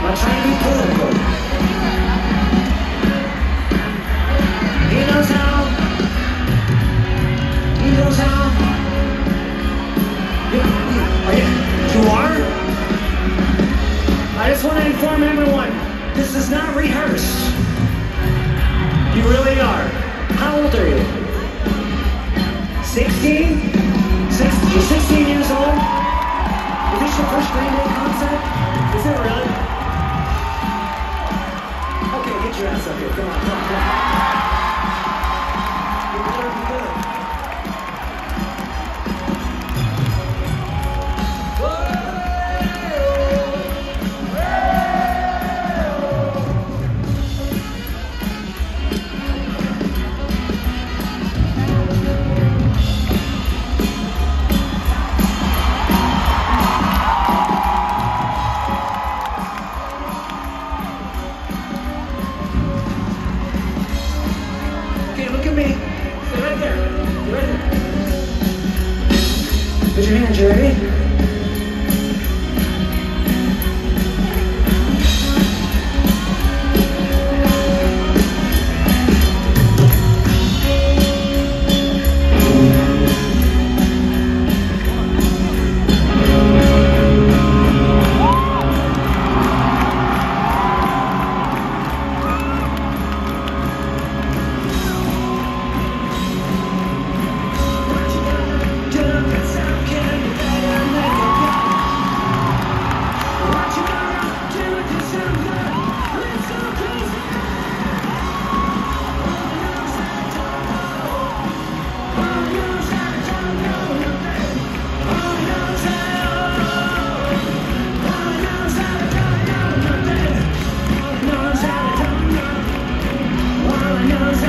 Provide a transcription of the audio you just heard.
I'm trying to be political. He knows how. He knows how. You, are you, you are? I just want to inform everyone, this is not rehearsed. You really are. How old are you? 16? Six, you're 16 years old? Is this your first Green Day concert? Put your hand, Jerry. I know.